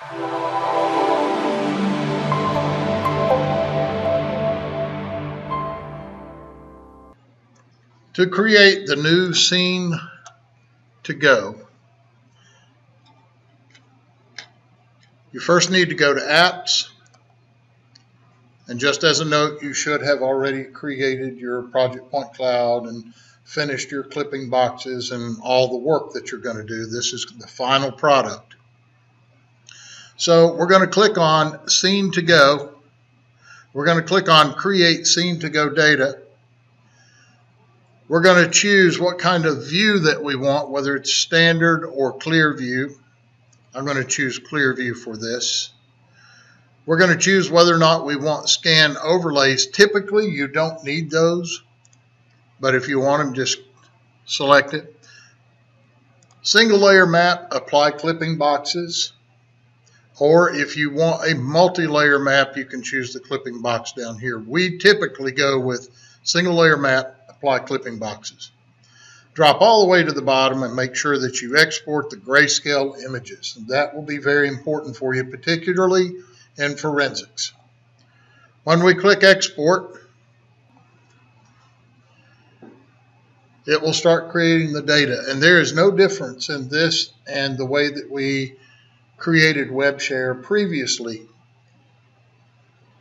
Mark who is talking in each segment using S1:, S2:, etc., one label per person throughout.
S1: To create the new scene to go, you first need to go to Apps. And just as a note, you should have already created your Project Point Cloud and finished your clipping boxes and all the work that you're going to do. This is the final product. So we're going to click on Scene to Go. We're going to click on Create Scene to Go Data. We're going to choose what kind of view that we want, whether it's standard or clear view. I'm going to choose clear view for this. We're going to choose whether or not we want scan overlays. Typically, you don't need those, but if you want them, just select it. Single layer map, apply clipping boxes. Or if you want a multi-layer map, you can choose the clipping box down here. We typically go with single layer map, apply clipping boxes. Drop all the way to the bottom and make sure that you export the grayscale images. That will be very important for you, particularly in forensics. When we click export, it will start creating the data. And there is no difference in this and the way that we created WebShare previously,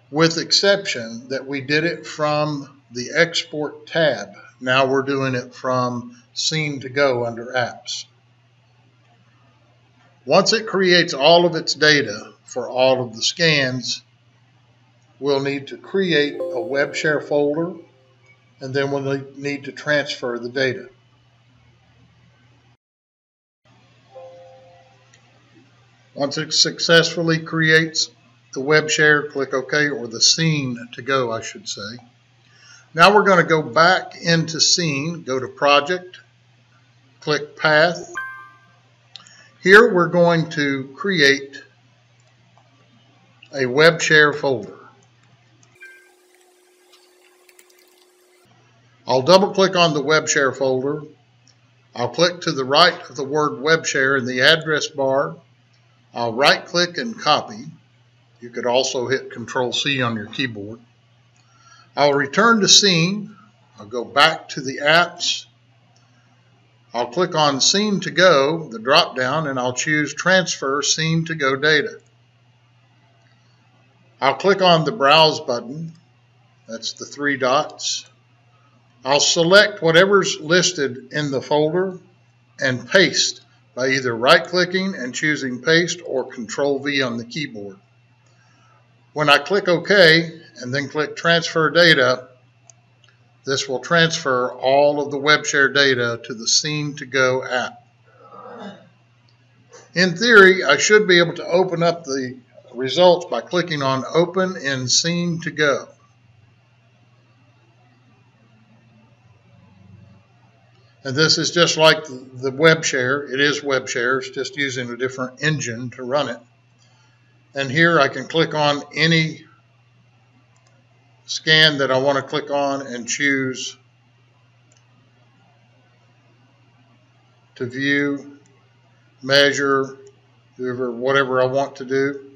S1: with exception that we did it from the Export tab. Now we're doing it from Scene to Go under Apps. Once it creates all of its data for all of the scans, we'll need to create a WebShare folder and then we'll need to transfer the data. Once it successfully creates the web share, click OK, or the scene to go, I should say. Now we're going to go back into Scene, go to Project, click Path. Here we're going to create a web share folder. I'll double click on the web share folder. I'll click to the right of the word web share in the address bar. I'll right click and copy. You could also hit Control C on your keyboard. I'll return to Scene. I'll go back to the apps. I'll click on Scene to Go, the drop down, and I'll choose Transfer Scene to Go Data. I'll click on the Browse button. That's the three dots. I'll select whatever's listed in the folder and paste by either right-clicking and choosing Paste or Control-V on the keyboard. When I click OK and then click Transfer Data, this will transfer all of the WebShare data to the Scene2Go app. In theory, I should be able to open up the results by clicking on Open in Scene2Go. And this is just like the WebShare. It is WebShare. It's just using a different engine to run it. And here I can click on any scan that I want to click on and choose to view, measure, whatever I want to do.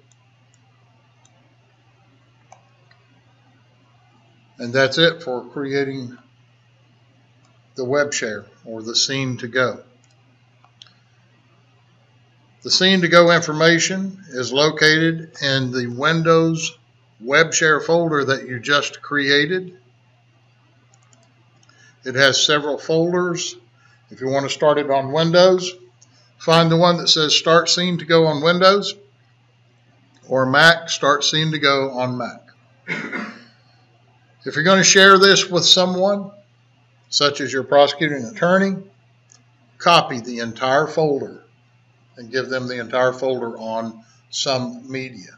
S1: And that's it for creating the web share or the scene to go. The scene to go information is located in the Windows web share folder that you just created. It has several folders. If you want to start it on Windows, find the one that says Start Scene to Go on Windows or Mac, Start Scene to Go on Mac. If you're going to share this with someone, such as your prosecuting attorney, copy the entire folder and give them the entire folder on some media.